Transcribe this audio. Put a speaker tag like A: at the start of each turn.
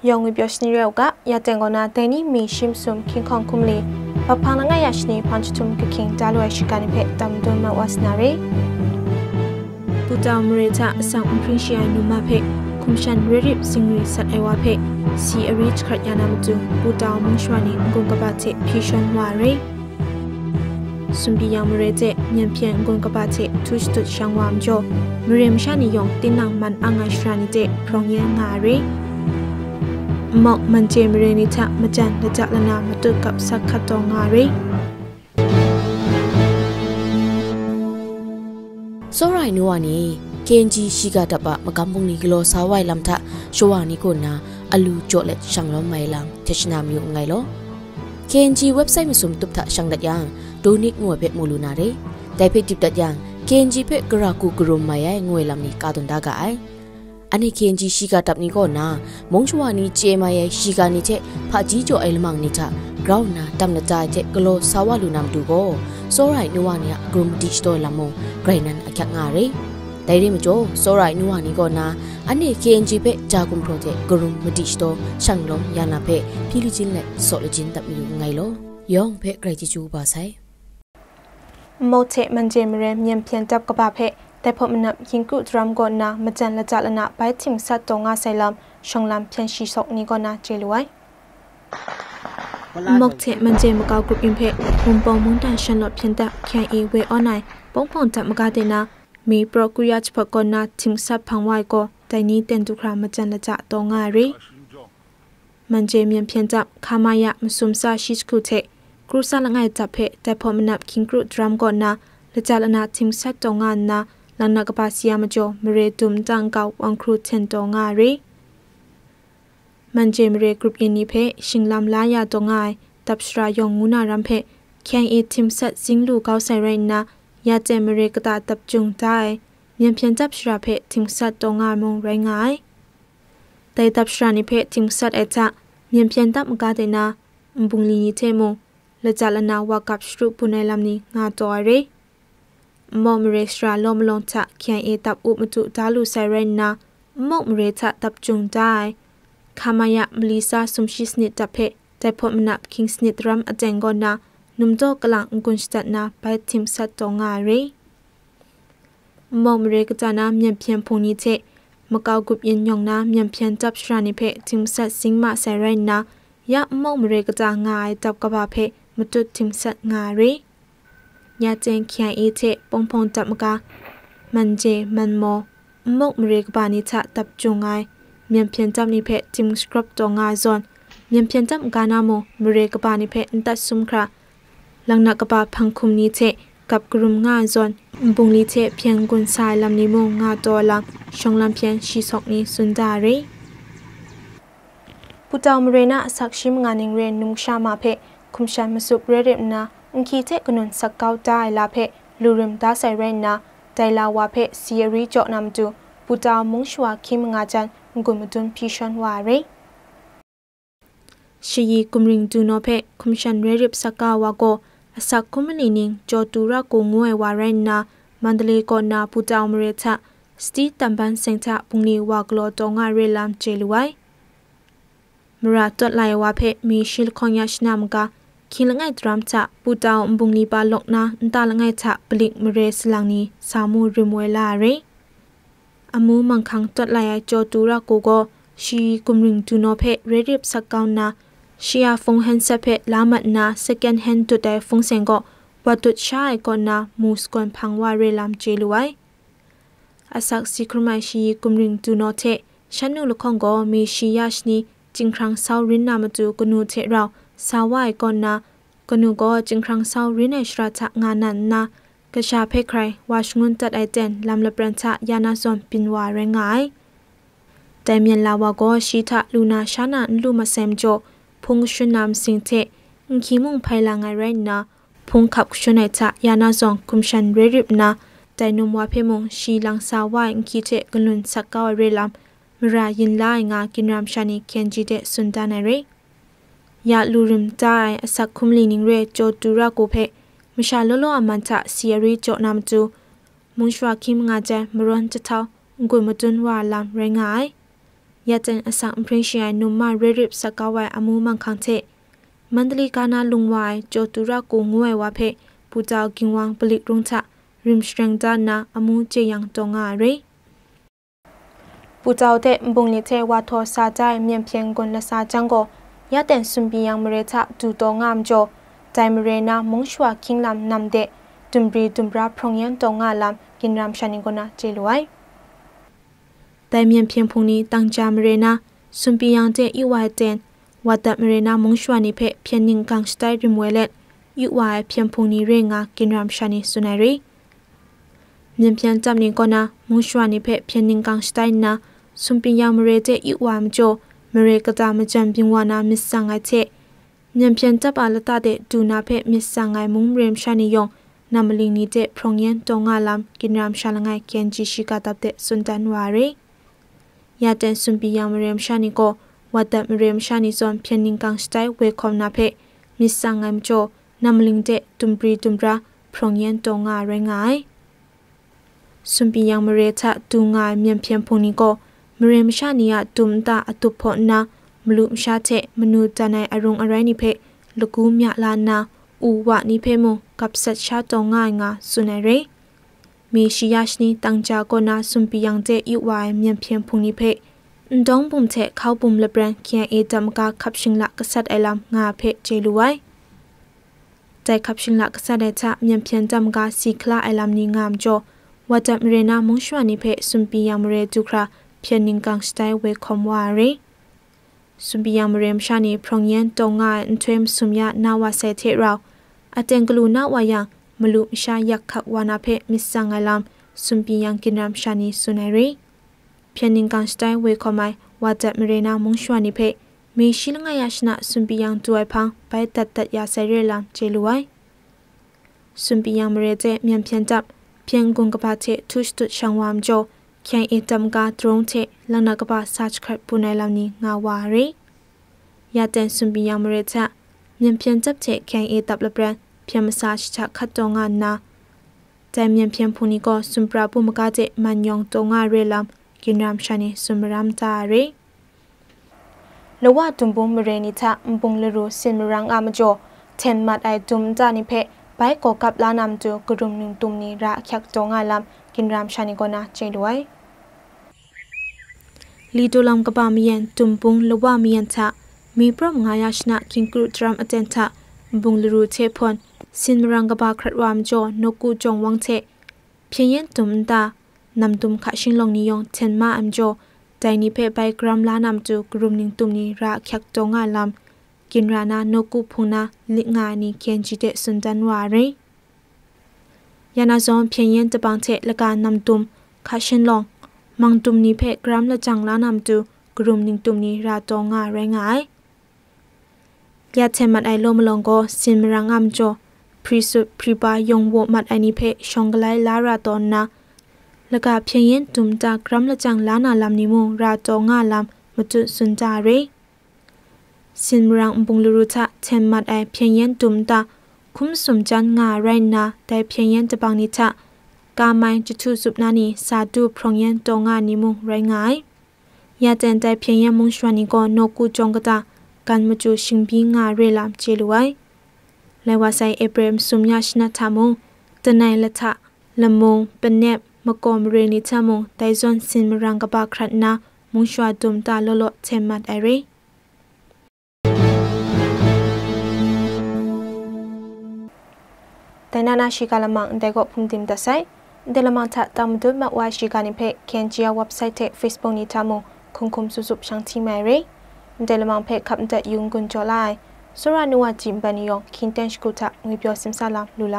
A: 영의 벼신이려가 야땡거나 데니 미심숨 킹콩 쿰리 바파나가 야신이 반치툼 그킹 달로의 시간이 배 담도마 와스나리 부담레자 상프리시아 누마페 쿰샨 레립 싱리 삿에와페 시아리치 카야나무주 부담 뭉슈아니 공가바체 피션와레 sumbiyamureje nyampian gonkapa che thustut shangwam jo mrem shani yong tinang man anga shrani je phrongye nga re မောက်မန်ချေမရနီချမကြန်တကြလနာမတုကပ်စခတ်တော်ငါရီ
B: စောရိုင်နိုဝနီ KNG ရှိကတပမကမ်ပုန်နီဂလောစာဝိုင်လမ်ထရှိုဝါနီကိုနာအလူကြော့လက်ရှန်လောမိုင်လမ်တက်ရှနာမျိုးငိုင်လော KNG website မစုံတုပ်ထရှန်ဒတ်ယန်ဒိုနစ်ငွေပဲမူလူနာရေတိုင်ဖိတိပတယန် KNG ပဲဂရာကူဂရုမိုင်ရဲ့ငွေလမ်နီကာတွန်ဒါကအိုင် အနေ KNG ရှိကတပ်နီကိုနာမုံချဝနီကျေမရဲ့ရှိကနီချက်ဖာကြီးကျော်အဲလမောင်နီချ ground နာတမ်နတာချက်ဂလောစာဝလူနမ်တူကိုစောရိုင်နဝနီယဂရုမတီစတိုလာမုံဂရိနန်အခက်ငါရေဒိုင်ရီမကျော်စောရိုင်နဝနီကိုနာအနေ KNG ပဲဂျာကွန်ပရိုဂျက်ဂရုမတီစတိုရှန်လုံးယာနာပဲဖီလီချင်းလက်စောလချင်းတပ်မီငိုင်လောယောင်ဖဲဂရိချီချူပါဆိုင်
A: မောချေမန်ဂျေမရမြန်ပြန်တပ်ကပါဖဲ แต่พอมันยิงกุดรำก่อนนะมาจันละจัลนะไปทิมสัตตงอาไซลัมชงลำเพียงชีสกนี้ก่อนนะเจลวยมกเทมันเจมกาวกรุปอิมเพมุมปองมุงดันชันลอดเพียงแต่แค่อีเวออนไนป้องปองจับมกาเตนะมีโปรกุยาชพก่อนนะทิมสัตพังไวก็แต่นี้เต็นทุครามาจันละจัตงอารีมันเจมียนเพียงจับคามายะมสุมซาชิสคูเทครูซาละไงจับเพแต่พอมันนับคิงกรุดรำก่อนนะละจัลนะทิมสัตตงานนะ လန်နကပါစီယာမကျော်မရေတုမ်တန်ကောက်ဝန်ခရုချင်တောငါရီမန်ဂျေမရေဂရုပ်ယနီဖေရှင်လမ်လာယာတောငိုင်တပ်စရာယောငူနာရမ်ဖေခိုင်အီတင်ဆက်စင်းလူကောက်ဆိုင်ရိုင်နာယာကျဲမရေကတာတပ်ကျုံတိုင်မြန်ပြန်တပ်စရာဖေတင်ဆက်တောငါမုံရိုင်ငိုင်တိုင်တပ်စရာနိဖေတင်ဆက်အချမြန်ပြန်တပ်မကားတဲ့နာဘုံလီနီသေးမုံလကြလနာဝကပ်ရှရုပုနေလမ်နီငါတော်ရီ မော်မရေစထရာလောမလွန်ချခိုင်အေတပ်ဥမတုဒါလူဆိုင်ရနာမော်မရေချတပ်ကျုံဒိုင်ခမယမလီစာဆုမ်ရှိစနစ်တပ်ဖေတိုင်ဖို့မနပ်ကင်းစနစ်ရမ်အတန်ဂောနာနုံတော့ကလန်ကွန်စတနာပိုက်တင်ဆတ်တော့ငါရီမော်မရေကတနာမြန်ပြန်ဖုန်ကြီးချက်မကောက်ကုပ်ရင်ညောင်နာမြန်ပြန်တပ်ရှရာနိဖေတင်ဆတ်စင်းမဆိုင်ရနာယမော်မရေကတငါအိတပ်ကပါဖေမတုတင်ဆတ်ငါရီ ညာကျင်ခိုင်အေးချက်ပုံဖုံတပ်မကမန်ဂျေမန်မောမုတ်မရေကပါနိချတပ်ကျုံငိုင်းမြန်ဖြန်တပ်နိဖက်တင်စကရပ်တော့ငါဇွန်မြန်ဖြန်တပ်ကနာမိုမရေကပါနိဖက်အန်တဆုမ်ခရာလန်နကပါဖန်ခုမ်နိချက်กับกลุ่มงาจอนบุงลีเทเพียงกุนสายลำนิมงงาตัวลังชงลำเพียงชีสอกนี้สุนดารีปุตตามเรนะสักชิมงานิงเรนุงชามาเพคุมชันมาสุบเรเรนา အန်ခီတဲ့ကနွန်စကောက်တိုင်လာဖက်လူရမ်ဒါဆိုင်ရနာတိုင်လာဝါဖက်စီရီကြော့နမ်တူပူတာမုံရှွာခိမငါချန်ငုံမတွန်ဖီရှန်ဝါရေရှီယီကုမရင်တူနောဖက်ကွန်ရှင်ရေရစ်စကာဝါကိုအစကွန်မလီနင်းဂျော်တူရာကိုငွေဝါရိုင်နာမန္တလေးကောနာပူတာမရချစတီတမ်ပန်စင်ချပုန်လီဝါကလောတောငါရေလမ်ချေလူဝိုင်မရာတွတ်လိုက်ဝါဖက်မီရှီလခွန်ယရှနမ်ကာ คิลงไงตรามชะปูตาวบุงลีปาลกนาอันตาลงไงชะปลิกมเรสลังนี้สามูริมวยลาเรအမူမန်ခန်းတွတ်လိုက်အကျော်တူရကိုကိုရှီကုမရင်တူနိုဖဲရေရစ်စကောင်းနာရှီယာဖုန်ဟန်ဆက်ဖဲလာမတ်နာစကန်ဟန်တူတဲဖုန်စင်ကိုဝတ်တုချိုင်ကောနာမူစကွန်ဖန်ဝါရေလမ်ချေလူဝိုင်အဆက်စီခရမိုင်ရှီကုမရင်တူနိုတဲ့ရှန်နုလခေါင်ကိုမီရှီယရှနီจิงครังเซารินนามาจูกนูเทเรา สาวายก่อนนะกนูก็จึงครั้งเศร้ารินในชราชะงานนั้นนะกระชาเพใครว่าชงุนตัดไอเจนลำละปรัญชะยานาซอนปินวาแรงไงแต่เมียนลาวาก็ชีทะลูนาชานาลูมาเซมโจพงชุนามสิงเทงคีมุงภายลางไงไรนะพงขับชุนไอชะยานาซองคุมชันเรริบนะแต่นุมว่าเพมงชีลังสาวายงคีเทกลุนสักกาวเรลามมรายินลายงากินรามชานีเคนจีเดสุนดานเร ยาลูริมตายอสักคุมลีนิงเรโจตูราโกเพมชาโลโลอามันตะเซียรีโจนามจูมุงชวาคิมงาเจมรอนจะเทางกุยมตุนวาลามไรงาย ရတန်အဆောင်ပရင်ရှိယနုမရရစ်စကဝိုင်အမှုမန်ခန့်တဲ့မန္တလေးကနာလုံဝိုင်ကျော်တူရကိုငွေဝါဖေပူတောက်ကင်ဝမ်ပလိရုံချရင်စရင်ဒါနာအမှုချေယံတောငါရေပူတောက်တဲ့ဘုံလီတဲ့ဝါထောစာကြိုင်မြန်ဖြန်ကွန်လစာချန်ကို ရတဲ့စွန်ပီယံမရေချဒူတောငမ်ကျော်တိုင်မရေနာမုံရှွာကင်းလမ်နမ်တဲ့ဒွမ်ဘရီဒွမ်ဘရာဖရုံယန်တောငါလမ်ကင်ရမ်ရှန်နင်ကိုနာချေလွိုင်တိုင်မြန်ဖြန်ဖုန်နီတန်ချာမရေနာစွန်ပီယံတဲ့ဤဝါတဲ့ဝတ်တမရေနာမုံရှွာနိဖေဖြန်နင်ကန်စတိုင်ရီမွေလက်ဤဝါဖြန်ဖုန်နီရေငါကင်ရမ်ရှန်နီဆုနေရီမြန်ပြန်တပ်နေကောနာမုံရှွာနိဖေဖြန်နင်ကန်စတိုင်နာစွန်ပီယံမရေတဲ့ဤဝါမကျော် မရေကတာမကြံပြင်းဝနာမစ်ဆန်ငိုက်ချက်မြန်ပြန်တပ်ပါလတတဲ့ဒူနာဖေမစ်ဆန်ငိုင်မုံရေမရှန်နီယောနမလီနီတဲ့ဖရုံယန်တောငါလမ်ကင်ရမ်ရှာလငိုင်ကန်ဂျီရှိကတပ်တဲ့စွန်တန်ဝါရီရတဲ့စွန်ပီယံမရေမရှန်နီကိုဝတ်တမရေမရှာနီဇွန်ဖျန်နင်ကန်စတိုင်ဝေခေါနာဖေမစ်ဆန်ငိုင်မချိုနမလင်းတဲ့တွမ်ပရီတွမ်ဘရာဖရုံယန်တောငါရငိုင်စွန်ပီယံမရေချတူငိုင်မြန်ဖြန်ဖုန်နီကို မရေမရှာနီယတွမ်တာအတုဖောနာမလူမရှာတဲ့မနူတနိုင်အရုံအရိုင်းနိဖေလကူးမြလာနာဥဝနိဖေမကပ်ဆက်ရှာတောငိုင်ငါဆုနေရေမီရှိယရှနီတန်ချာကိုနာစွန်ပီယံတဲ့ဤဝိုင်မြန်ဖြန်ဖုန်နီဖေดองปุ่มเทเข้าปุ่มเลบรนเคียเอจำกาขับชิงละกษัตริย์ไอลำงาเพเจลุไวใจขับชิงละกษัตริย์ไอชะเมียนเพียนจำกาสีคลาไอลำนี้งามจอว่าจะมเรนามงชวนิเพสุมปียามเรจุครา เพียนนิงกังสไตเวคอมวารีสุมปียามเรมชานีพรองเย็นตงงาอันเทมสุมยานาวาเซเทเราอาเตงกลูนาวายังมลุมชายักขักวานาเพมิสังไอลำสุมปียังกินรามชานีสุนัยรีဖြန်နင်ကန်စတိုင်ဝေခေါ်မိုင်ဝါတက်မရေနာမုံရွှာနိဖေမေရှိလငါယရှနာစွန်ပီယံတူအိုင်ဖန်းဘိုင်တတ်တတ်ရဆဲရလမ်ဂျေလူဝိုင်စွန်ပီယံမရေတဲ့မြန်ဖြန်တပ်ဖြန်ကွန်ကပါတဲ့ထုစတုရှောင်းဝမ်ဂျို ခိုင်အတမ်ကာဒရုန်းတဲ့လနကပါဆာချခတ်ပူနိုင်လမ်နီငါဝါရီရတဲ့စွန်ပီယံမရေချမြန်ဖြန်တပ်တဲ့ခိုင်အတပ်လဘရန်ဖြန်မဆာချခတ်တော့ငါနာแต่เมียนเพียงพูนี้ก็สุมปราบุมกาเจมันยองตงาเรลัมกินรามชานีสุมรามตาเรลว่าตุมบุมเรนิทะมบุงเลรูสิมรังอามจ่อเทนมัดไอตุมจานิเพไปกอกับลานามจูกรุมนึงตุมนีระคักจงอาลาม กินรามชานิโกนะเจด้วยลีโดลังกบามียนตุมปุงลวามียนทะมีพร้อมงายชนะกินกรุตรามอเจนทะบุงลรูเทพอนสินมรังกบาครัดวามจอนกูจงวังเทเพียงยันตุมตานำตุมขะชิงลงนิยงเทนมาอัมโจใจนิเพไปกรัมลานำจูกรุมนิงตุมนี้ระแขกจงอานลำกินรานาโนกูพุงนาลิงานีเคียนจิเตสุนจันวารี ยานาจอมเพียงเย็นจะบางเทละการนำตุมคาเชนลองมังตุมนี้เพกรัมและจังละนำตูกรุมนิงตุมนี้ราตองงาแรงไงยาเทมัดไอโลมลองโกสินมรังอัมโจพริสุพริบายงโวมัดไอนิเพชองกไลลาราตอนนะและกาเพียงเย็นตุมจากรัมและจังละนาลำนิมูราตองงาลำมาจุสุนจารีสินมรังบุงลูรุทะเทมัดไอเพียงเย็นตุมตา คุมสุมจันงาไรนาแต่เพียงยันจะบางนิชะกาไมจุทุสุบนานีสาดูพรองยันตงานิมุงไรงายยาเจนแต่เพียงยันมุงชวานิก็นกูจงกะตากันมจูชิงบีงาเรลามเจลวยและว่าใส่เอเบรมสุมยาชนะทามุงตะไนละทะละมงเป็นเนบมกอมเรนิชามงไดซอนซินมรังกบาครัดนามุงชวาดุมตาโลโลเทมัดไอรี แต่นานาชิกาลมังเดก็พุ่มติมตะไซเดลมังทัดตามดุมาว่าชิกานิเพเคนจียเว็บไซต์เทเฟซบุ๊กนิทามงคุมคุมสุสุบชังที่แมรีเดลมังเพขับเดยุงกุนจอไลสรานัวจิมบันิยองคินเตนชกุตะงวยเปียวซิมซาลามลูล